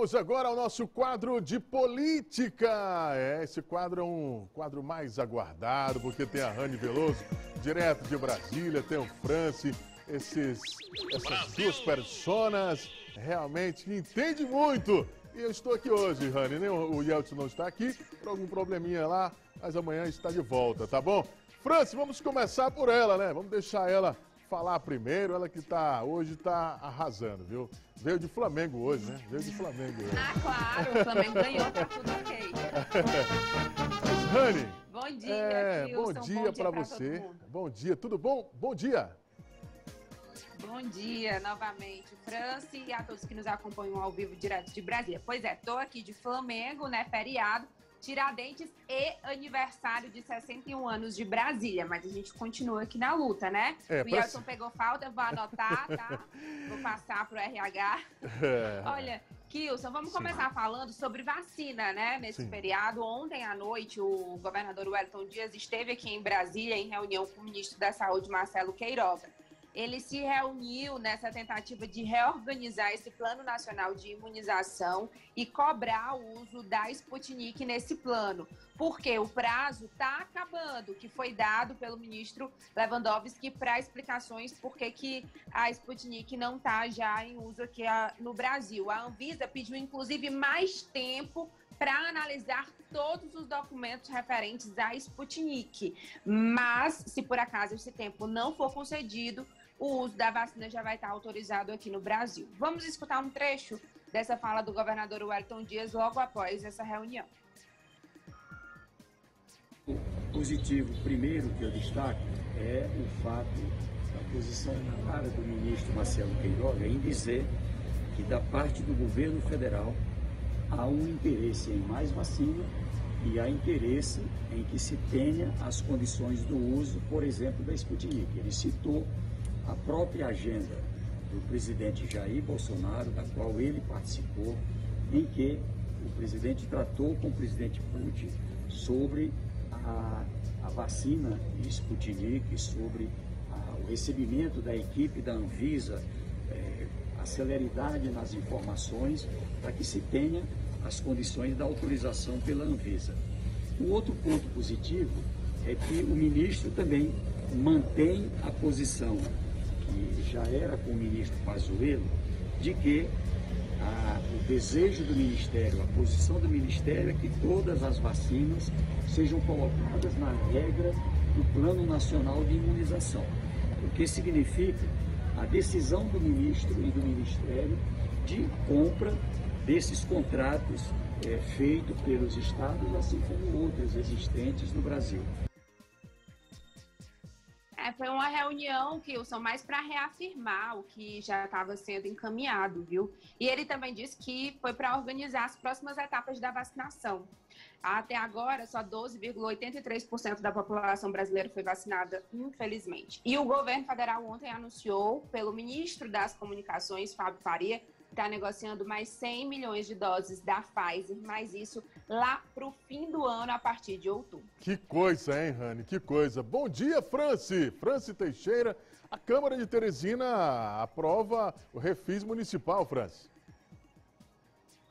Vamos agora ao nosso quadro de política. É, esse quadro é um quadro mais aguardado, porque tem a Rani Veloso, direto de Brasília, tem o Franci, esses, essas duas personas realmente que entendem muito. E eu estou aqui hoje, Rani. Nem o Yeltsin não está aqui, por algum probleminha lá, mas amanhã está de volta, tá bom? Franci, vamos começar por ela, né? Vamos deixar ela falar primeiro, ela que tá, hoje está arrasando, viu? Veio de Flamengo hoje, né? Veio de Flamengo hoje. Ah, claro, o Flamengo ganhou, tá tudo ok. Rani. Bom dia, é, Wilson, Bom dia, para você. Bom dia, tudo bom? Bom dia. Bom dia novamente, Franci, e a todos que nos acompanham ao vivo direto de Brasília. Pois é, tô aqui de Flamengo, né? Feriado. Tiradentes e aniversário de 61 anos de Brasília, mas a gente continua aqui na luta, né? É, o Yelson pegou falta, vou anotar, tá? vou passar pro RH. É. Olha, Kilson, vamos Sim. começar falando sobre vacina, né? Nesse Sim. feriado. Ontem à noite, o governador Wellington Dias esteve aqui em Brasília em reunião com o ministro da Saúde, Marcelo Queiroga ele se reuniu nessa tentativa de reorganizar esse Plano Nacional de Imunização e cobrar o uso da Sputnik nesse plano, porque o prazo está acabando, que foi dado pelo ministro Lewandowski para explicações por que a Sputnik não está já em uso aqui no Brasil. A Anvisa pediu, inclusive, mais tempo para analisar todos os documentos referentes à Sputnik. Mas, se por acaso esse tempo não for concedido, o uso da vacina já vai estar autorizado aqui no Brasil. Vamos escutar um trecho dessa fala do governador Wellington Dias logo após essa reunião. O positivo primeiro que eu destaco é o fato da posição clara do ministro Marcelo Queiroga em dizer que da parte do governo federal há um interesse em mais vacina e há interesse em que se tenha as condições do uso, por exemplo, da Sputnik. Ele citou a própria agenda do presidente Jair Bolsonaro, da qual ele participou, em que o presidente tratou com o presidente Putin sobre a, a vacina Sputnik, sobre a, o recebimento da equipe da Anvisa, é, a celeridade nas informações, para que se tenha as condições da autorização pela Anvisa. O outro ponto positivo é que o ministro também mantém a posição que já era com o ministro Pazuello, de que a, o desejo do Ministério, a posição do Ministério é que todas as vacinas sejam colocadas na regra do Plano Nacional de Imunização, o que significa a decisão do ministro e do Ministério de compra desses contratos é, feitos pelos estados, assim como outros existentes no Brasil. Reunião, Kilson, mais para reafirmar o que já estava sendo encaminhado, viu? E ele também disse que foi para organizar as próximas etapas da vacinação. Até agora, só 12,83% da população brasileira foi vacinada, infelizmente. E o governo federal ontem anunciou, pelo ministro das Comunicações, Fábio Faria, está negociando mais 100 milhões de doses da Pfizer, mas isso lá para o fim do ano, a partir de outubro. Que coisa, hein, Rani? Que coisa. Bom dia, Franci. Franci Teixeira. A Câmara de Teresina aprova o refis municipal, Franci.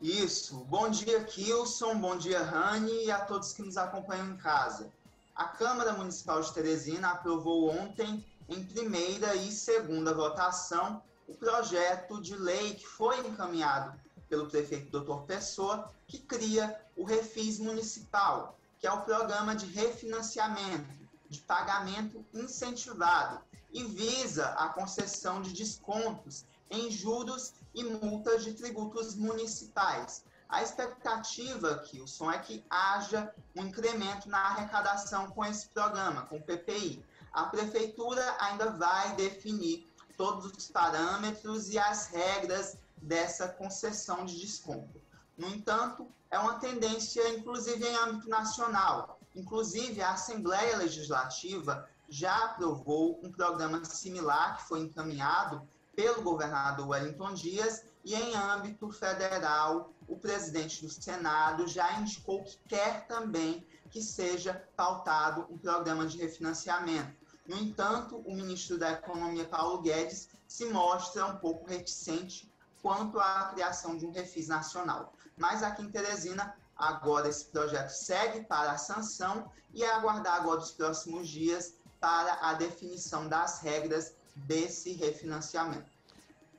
Isso. Bom dia, Kilson. Bom dia, Rani, e a todos que nos acompanham em casa. A Câmara Municipal de Teresina aprovou ontem, em primeira e segunda votação, o projeto de lei que foi encaminhado pelo prefeito Dr. Pessoa, que cria o Refis Municipal, que é o programa de refinanciamento, de pagamento incentivado e visa a concessão de descontos em juros e multas de tributos municipais. A expectativa, Kilson, é que haja um incremento na arrecadação com esse programa, com o PPI. A prefeitura ainda vai definir todos os parâmetros e as regras dessa concessão de desconto. No entanto, é uma tendência, inclusive em âmbito nacional. Inclusive, a Assembleia Legislativa já aprovou um programa similar que foi encaminhado pelo governador Wellington Dias e em âmbito federal, o presidente do Senado já indicou que quer também que seja pautado um programa de refinanciamento. No entanto, o ministro da Economia, Paulo Guedes, se mostra um pouco reticente quanto à criação de um refis nacional. Mas aqui em Teresina, agora esse projeto segue para a sanção e é aguardar agora os próximos dias para a definição das regras desse refinanciamento.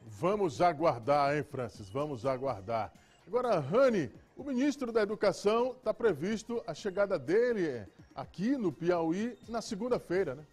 Vamos aguardar, hein, Francis? Vamos aguardar. Agora, Rani, o ministro da Educação está previsto a chegada dele aqui no Piauí na segunda-feira, né?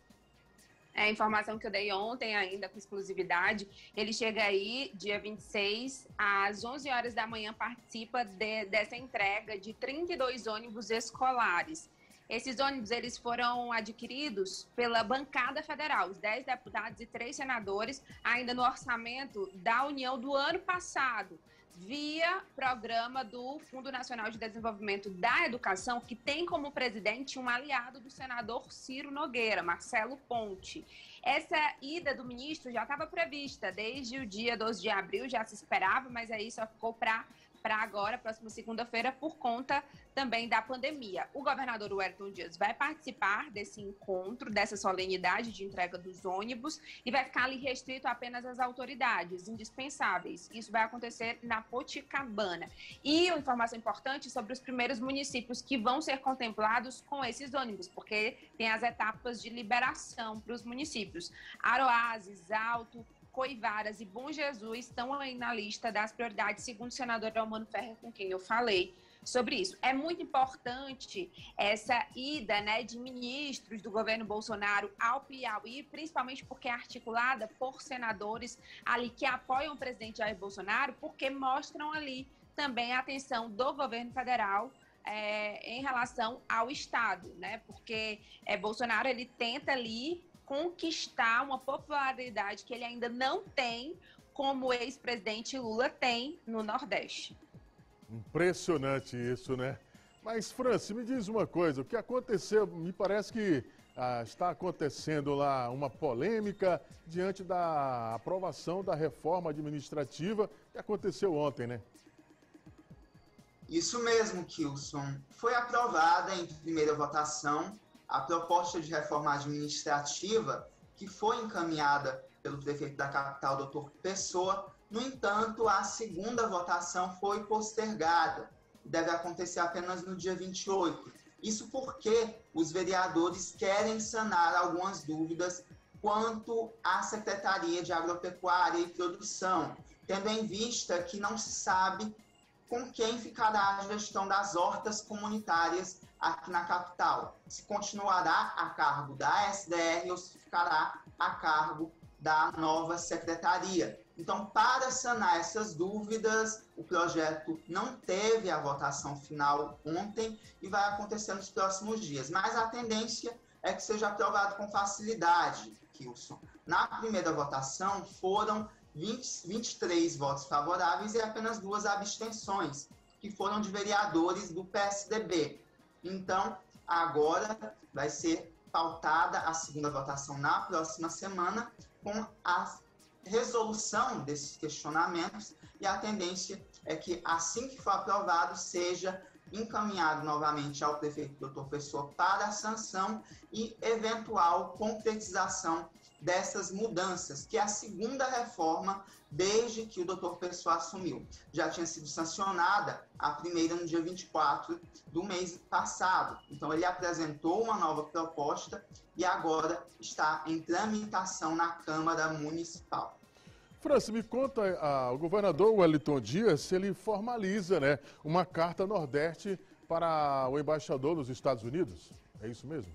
É a informação que eu dei ontem ainda com exclusividade. Ele chega aí dia 26 às 11 horas da manhã participa de, dessa entrega de 32 ônibus escolares. Esses ônibus eles foram adquiridos pela bancada federal, os 10 deputados e 3 senadores, ainda no orçamento da União do ano passado, via programa do Fundo Nacional de Desenvolvimento da Educação, que tem como presidente um aliado do senador Ciro Nogueira, Marcelo Ponte. Essa ida do ministro já estava prevista desde o dia 12 de abril, já se esperava, mas aí só ficou para para agora, próxima segunda-feira, por conta também da pandemia. O governador Wellington Dias vai participar desse encontro, dessa solenidade de entrega dos ônibus e vai ficar ali restrito apenas às autoridades indispensáveis. Isso vai acontecer na Poticabana. E uma informação importante sobre os primeiros municípios que vão ser contemplados com esses ônibus, porque tem as etapas de liberação para os municípios. Aroazes, Alto, Coivaras e Bom Jesus estão aí na lista das prioridades, segundo o senador Almano Ferrer, com quem eu falei sobre isso. É muito importante essa ida né, de ministros do governo Bolsonaro ao Piauí, principalmente porque é articulada por senadores ali que apoiam o presidente Jair Bolsonaro, porque mostram ali também a atenção do governo federal é, em relação ao Estado, né? Porque é, Bolsonaro ele tenta ali conquistar uma popularidade que ele ainda não tem, como o ex-presidente Lula tem no Nordeste. Impressionante isso, né? Mas, Franci, me diz uma coisa: o que aconteceu? Me parece que ah, está acontecendo lá uma polêmica diante da aprovação da reforma administrativa que aconteceu ontem, né? Isso mesmo, Kilson. Foi aprovada em primeira votação a proposta de reforma administrativa que foi encaminhada pelo prefeito da capital, doutor Pessoa. No entanto, a segunda votação foi postergada. Deve acontecer apenas no dia 28. Isso porque os vereadores querem sanar algumas dúvidas quanto à Secretaria de Agropecuária e Produção, tendo em vista que não se sabe com quem ficará a gestão das hortas comunitárias aqui na capital. Se continuará a cargo da SDR ou se ficará a cargo da nova secretaria. Então, para sanar essas dúvidas, o projeto não teve a votação final ontem e vai acontecer nos próximos dias. Mas a tendência é que seja aprovado com facilidade, Kilson. Na primeira votação foram 20, 23 votos favoráveis e apenas duas abstenções, que foram de vereadores do PSDB. Então, agora vai ser pautada a segunda votação na próxima semana com a resolução desses questionamentos e a tendência é que assim que for aprovado seja encaminhado novamente ao prefeito doutor Pessoa para a sanção e eventual concretização dessas mudanças, que é a segunda reforma desde que o doutor Pessoa assumiu. Já tinha sido sancionada a primeira no dia 24 do mês passado. Então, ele apresentou uma nova proposta e agora está em tramitação na Câmara Municipal. França, me conta, ah, o governador Wellington Dias, ele formaliza né, uma carta Nordeste para o embaixador nos Estados Unidos. É isso mesmo?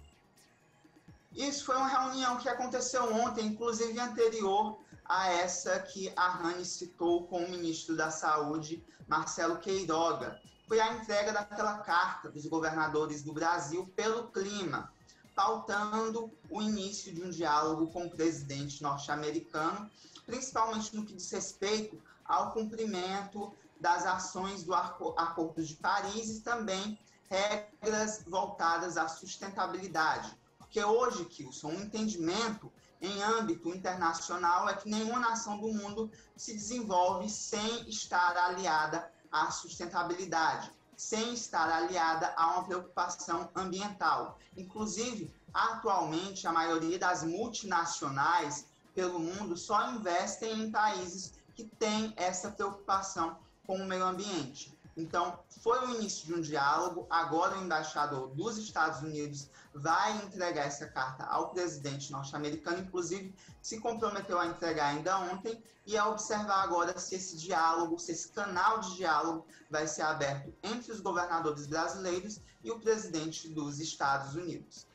Isso foi uma reunião que aconteceu ontem, inclusive anterior a essa que a Rani citou com o ministro da Saúde, Marcelo Queiroga. Foi a entrega daquela carta dos governadores do Brasil pelo clima, pautando o início de um diálogo com o presidente norte-americano, principalmente no que diz respeito ao cumprimento das ações do Acordo de Paris e também regras voltadas à sustentabilidade. Porque hoje, Kilson, um entendimento em âmbito internacional é que nenhuma nação do mundo se desenvolve sem estar aliada à sustentabilidade, sem estar aliada a uma preocupação ambiental. Inclusive, atualmente, a maioria das multinacionais pelo mundo só investem em países que tem essa preocupação com o meio ambiente. Então, foi o início de um diálogo. Agora, o embaixador dos Estados Unidos vai entregar essa carta ao presidente norte-americano, inclusive se comprometeu a entregar ainda ontem, e a observar agora se esse diálogo, se esse canal de diálogo vai ser aberto entre os governadores brasileiros e o presidente dos Estados Unidos.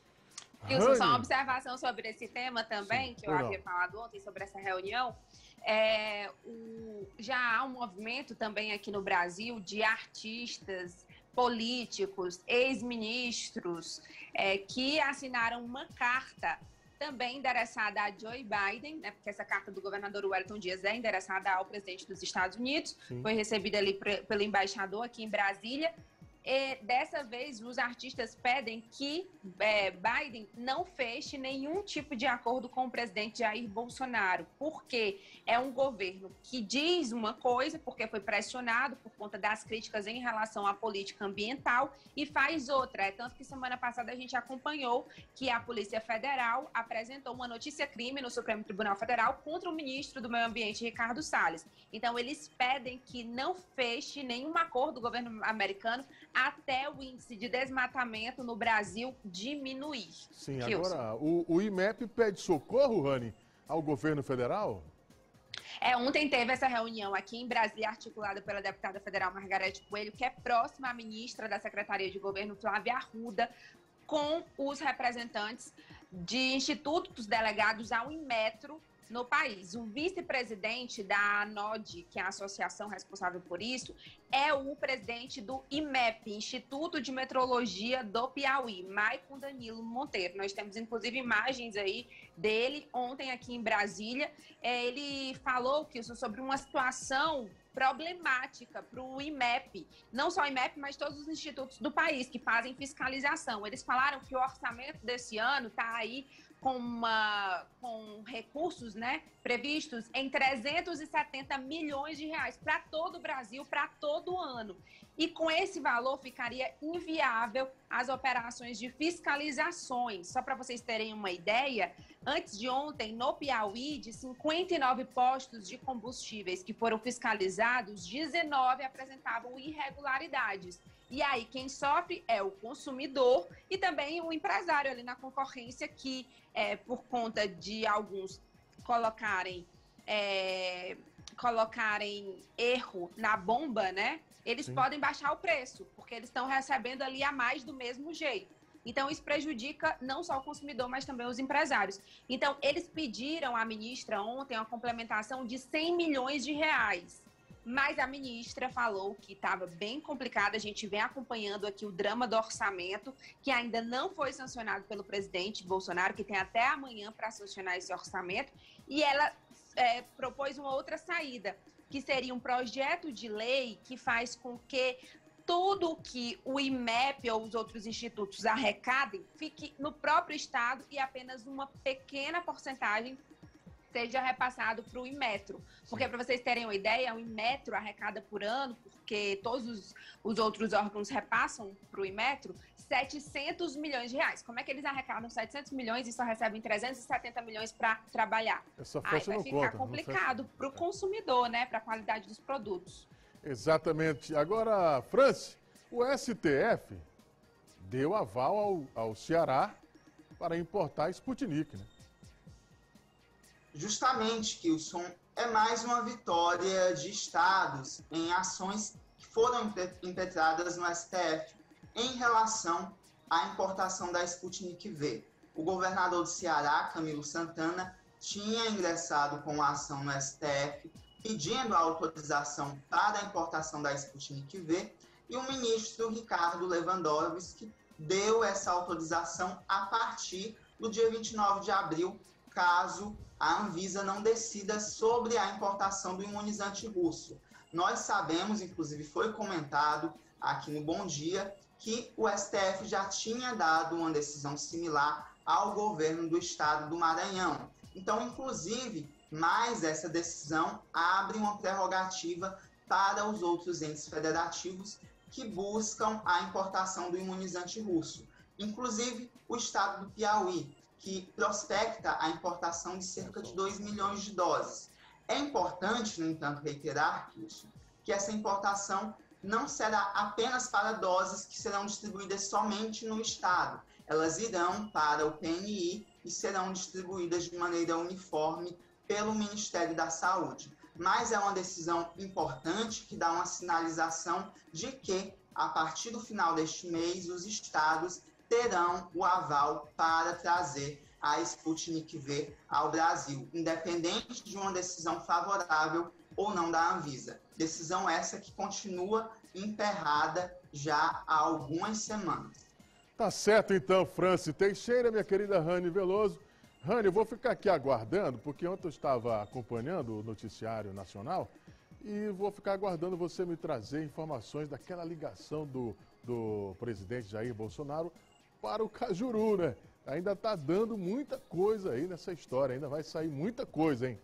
Wilson, só uma observação sobre esse tema também, Sim, que eu havia falado ontem sobre essa reunião. É, o, já há um movimento também aqui no Brasil de artistas, políticos, ex-ministros, é, que assinaram uma carta também endereçada a Joe Biden, né, porque essa carta do governador Wellington Dias é endereçada ao presidente dos Estados Unidos, Sim. foi recebida ali pelo embaixador aqui em Brasília, e dessa vez, os artistas pedem que é, Biden não feche nenhum tipo de acordo com o presidente Jair Bolsonaro, porque é um governo que diz uma coisa, porque foi pressionado por conta das críticas em relação à política ambiental, e faz outra. É tanto que semana passada a gente acompanhou que a Polícia Federal apresentou uma notícia-crime no Supremo Tribunal Federal contra o ministro do Meio Ambiente, Ricardo Salles. Então, eles pedem que não feche nenhum acordo do governo americano até o índice de desmatamento no Brasil diminuir. Sim, agora o, o IMEP pede socorro, Rani, ao governo federal? É, ontem teve essa reunião aqui em Brasília, articulada pela deputada federal Margarete Coelho, que é próxima à ministra da Secretaria de Governo, Flávia Arruda, com os representantes de institutos delegados ao Inmetro no país. O vice-presidente da ANOD, que é a associação responsável por isso, é o presidente do IMEP, Instituto de Metrologia do Piauí, Maicon Danilo Monteiro. Nós temos, inclusive, imagens aí dele ontem aqui em Brasília. É, ele falou que isso sobre uma situação problemática para o IMEP, não só o IMEP, mas todos os institutos do país que fazem fiscalização. Eles falaram que o orçamento desse ano está aí com, uma, com recursos né, previstos em 370 milhões de reais para todo o Brasil, para todo ano. E com esse valor ficaria inviável as operações de fiscalizações. Só para vocês terem uma ideia, antes de ontem, no Piauí, de 59 postos de combustíveis que foram fiscalizados, 19 apresentavam irregularidades. E aí, quem sofre é o consumidor e também o empresário ali na concorrência, que é, por conta de alguns colocarem, é, colocarem erro na bomba, né? Eles Sim. podem baixar o preço, porque eles estão recebendo ali a mais do mesmo jeito. Então, isso prejudica não só o consumidor, mas também os empresários. Então, eles pediram à ministra ontem uma complementação de 100 milhões de reais mas a ministra falou que estava bem complicado. A gente vem acompanhando aqui o drama do orçamento, que ainda não foi sancionado pelo presidente Bolsonaro, que tem até amanhã para sancionar esse orçamento. E ela é, propôs uma outra saída, que seria um projeto de lei que faz com que tudo que o IMEP ou os outros institutos arrecadem fique no próprio Estado e apenas uma pequena porcentagem seja repassado para o Inmetro. Porque, para vocês terem uma ideia, o Inmetro arrecada por ano, porque todos os, os outros órgãos repassam para o Inmetro, 700 milhões de reais. Como é que eles arrecadam 700 milhões e só recebem 370 milhões para trabalhar? Essa Aí vai ficar conta, complicado para o consumidor, né? Para a qualidade dos produtos. Exatamente. Agora, Franci, o STF deu aval ao, ao Ceará para importar Sputnik, né? Justamente, Kilson, é mais uma vitória de estados em ações que foram impetradas no STF em relação à importação da Sputnik V. O governador do Ceará, Camilo Santana, tinha ingressado com a ação no STF pedindo a autorização para a importação da Sputnik V e o ministro Ricardo Lewandowski deu essa autorização a partir do dia 29 de abril, caso a Anvisa não decida sobre a importação do imunizante russo. Nós sabemos, inclusive foi comentado aqui no Bom Dia, que o STF já tinha dado uma decisão similar ao governo do estado do Maranhão. Então, inclusive, mais essa decisão abre uma prerrogativa para os outros entes federativos que buscam a importação do imunizante russo. Inclusive, o estado do Piauí, que prospecta a importação de cerca de 2 milhões de doses. É importante, no entanto, reiterar, que essa importação não será apenas para doses que serão distribuídas somente no Estado. Elas irão para o PNI e serão distribuídas de maneira uniforme pelo Ministério da Saúde. Mas é uma decisão importante que dá uma sinalização de que, a partir do final deste mês, os estados terão o aval para trazer a Sputnik V ao Brasil, independente de uma decisão favorável ou não da Anvisa. Decisão essa que continua emperrada já há algumas semanas. Tá certo então, Franci Teixeira, minha querida Rani Veloso. Rani, eu vou ficar aqui aguardando, porque ontem eu estava acompanhando o noticiário nacional e vou ficar aguardando você me trazer informações daquela ligação do, do presidente Jair Bolsonaro para o Cajuru, né? Ainda está dando muita coisa aí nessa história, ainda vai sair muita coisa, hein?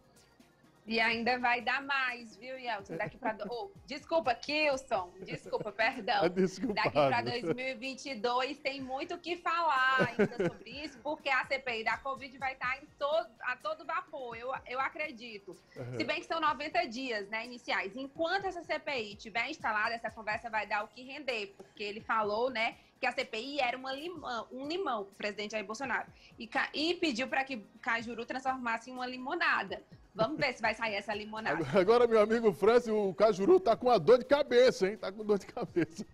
E ainda vai dar mais, viu, Yeltsin? Daqui para. Oh, desculpa, Kilson. Desculpa, perdão. Daqui para 2022 tem muito o que falar ainda sobre isso, porque a CPI da Covid vai estar em todo, a todo vapor, eu, eu acredito. Uhum. Se bem que são 90 dias né, iniciais. Enquanto essa CPI estiver instalada, essa conversa vai dar o que render, porque ele falou, né? Que a CPI era uma limão, um limão, o presidente Jair Bolsonaro. E, e pediu para que Cajuru transformasse em uma limonada. Vamos ver se vai sair essa limonada. Agora, meu amigo Francis, o Cajuru tá com uma dor de cabeça, hein? Tá com dor de cabeça.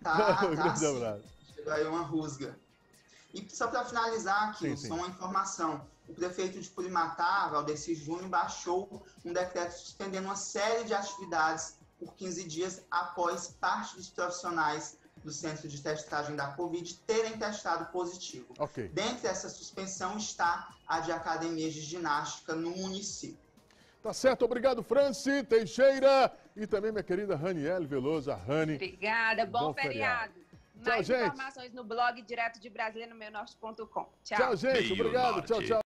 Tá, um tá sim. Chegou aí uma rusga. E só para finalizar aqui, sim, sim. só uma informação. O prefeito de Pulimatá, Valdeci Júnior, baixou um decreto suspendendo uma série de atividades por 15 dias após parte dos profissionais do centro de testagem da Covid terem testado positivo. Okay. Dentre essa suspensão está a de academias de ginástica no município. Tá certo, obrigado, Franci Teixeira e também minha querida Raniel Veloso, a Rani. Obrigada, bom, bom feriado. feriado. Mais Tchau, informações no blog direto de Brasília no meunorte.com. Tchau. Tchau, gente. Obrigado. Tchau, tchau.